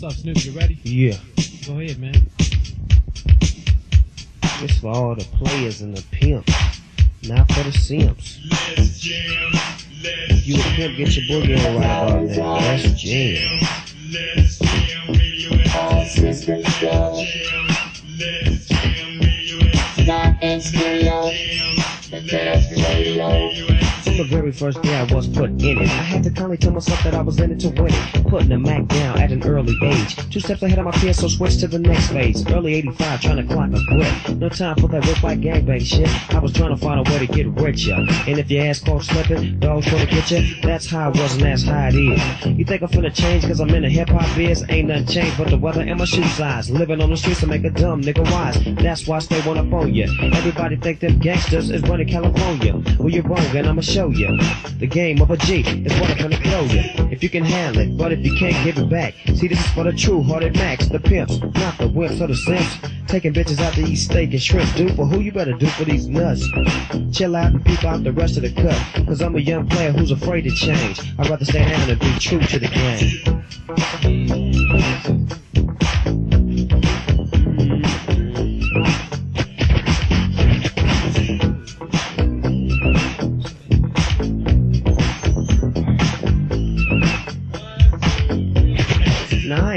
What's up, Snoop? You ready? Yeah. Go ahead, man. This for all the players and the pimps. Not for the simps. If you a pimp, get your boogie on right about now. That's jam. All systems go. Not in stereo. The best radio. The very first day I was put in it, I had to kindly tell myself that I was in it to win it. Putting the Mac down at an early age. Two steps ahead of my peers, so switch to the next phase. Early 85, trying to clock a grip. No time for that whip like gangbang shit. I was trying to find a way to get richer. And if your ass caught slipping, dogs trying to get you. That's how I was and that's how it is. You think I'm finna change cause I'm in the hip hop biz? Ain't nothing changed but the weather and my shoe size. Living on the streets to make a dumb nigga wise. That's why I stay one up on ya. Everybody think them gangsters is running California. Well, you're wrong and I'ma show ya. The game of a G is what I'm gonna throw ya. If you can handle it, but if you can't give it back. See, this is for the true hearted max, the pimps, not the wimps or the simps. Taking bitches out to eat steak and shrimp, Do For who you better do for these nuts? Chill out and peep out the rest of the cut. Cause I'm a young player who's afraid to change. I'd rather stay down and be true to the game.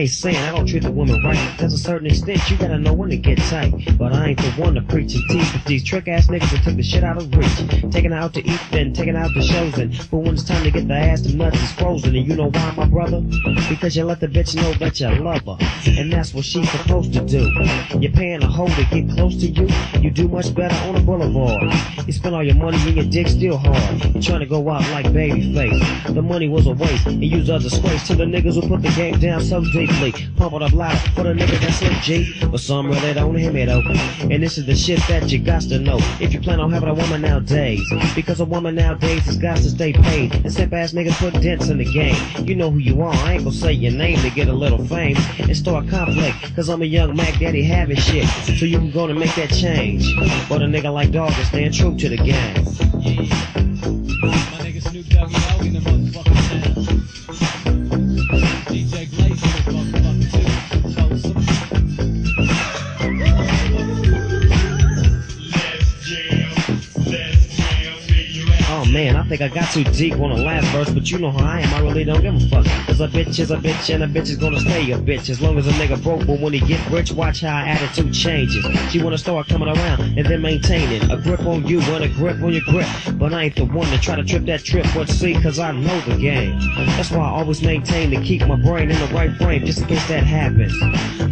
I ain't saying I don't treat the woman right. There's a certain extent you gotta know when to get tight. But I ain't the one to preach and teach with these trick ass niggas that took the shit out of reach. Taking out to eat, then taking out the shows and but when it's time to get the ass, the nuts is frozen. And you know why, my brother? Because you let the bitch know that you love her. And that's what she's supposed to do. You're paying a hoe to get close to you. You do much better on the boulevard. You spend all your money and your dick still hard. You're trying to go out like babyface. The money was a waste you a disgrace to the niggas who put the game down so deeply. Pump it up loud for the nigga that's slip G. But some really don't hear me though. And this is the shit that you got to know. If you plan on having a woman nowadays. Because a woman nowadays has got to stay paid. And simp ass niggas put dents in the game. You know who you are. I ain't gonna say your name to get a little fame. And start conflict. Cause I'm a young Mac Daddy having shit. So you can go and make that change. But a nigga like dog is staying true to the game. Yeah. My nigga Snoop Doggy Dogg in the motherfucking town. Man, I think I got too deep on the last verse, but you know how I am, I really don't give a fuck. Cause a bitch is a bitch and a bitch is gonna stay a bitch as long as a nigga broke, but when he get rich, watch how attitude changes. She wanna start coming around and then maintaining a grip on you and a grip on your grip. But I ain't the one to try to trip that trip, but see, cause I know the game. That's why I always maintain to keep my brain in the right frame just in case that happens.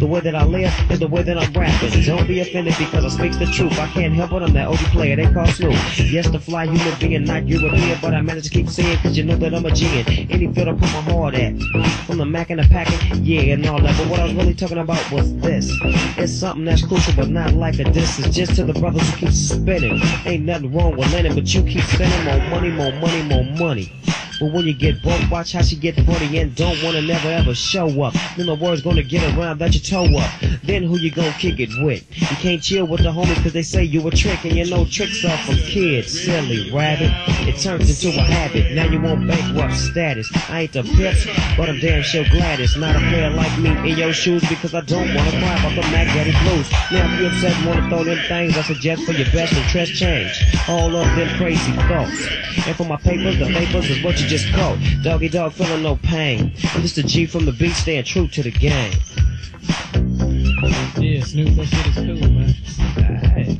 The way that I live is the way that I'm rapping. Don't be offended because I speak the truth. I can't help it, I'm that OG player they call Snoop. Yes, the fly human being, not European, but I manage to keep saying cause you know that I'm a genius. any field I put my heart at. From the Mac and the packing, yeah, and all that. But what I was really talking about was this. It's something that's crucial, but not like a diss. It's just to the brothers who keep spinning. Ain't nothing wrong with Lennon, but you keep spending more money, more money, more money. But when you get broke, watch how she get funny and don't wanna never ever show up. Then the word's gonna get around that you toe up. Then who you gonna kick it with? You can't chill with the homies cause they say you a trick and you know tricks are from kids. Silly rabbit. It turns into a habit. Now you want bankrupt status. I ain't the pips, but I'm damn sure glad it's not a player like me in your shoes because I don't wanna cry about the Mac Daddy blues. Now if you upset and wanna throw them things, I suggest for your best interest change. All of them crazy thoughts. And for my papers, the papers is what you just caught. Doggy Dogg feeling no pain. I'm just a G from the beat, staying true to the game. Yeah, Snoop, that shit is cool, man. Alright.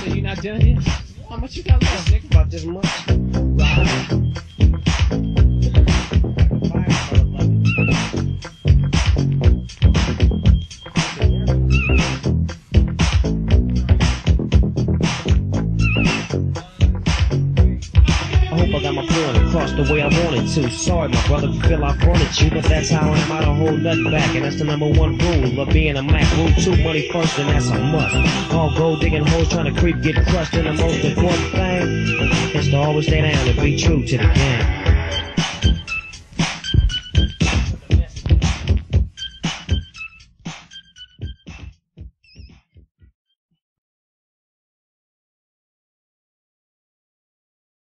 So you not done yet? How much you got left, nigga? About this much. I the way I wanted to. Sorry, my brother, feel I fronted you, but that's how I am. I don't hold nothing back, and that's the number one rule of being a Mac. Rule two, money first, and that's a must. All gold digging hoes trying to creep, get crushed, and the most important thing is to always stay down and be true to the game.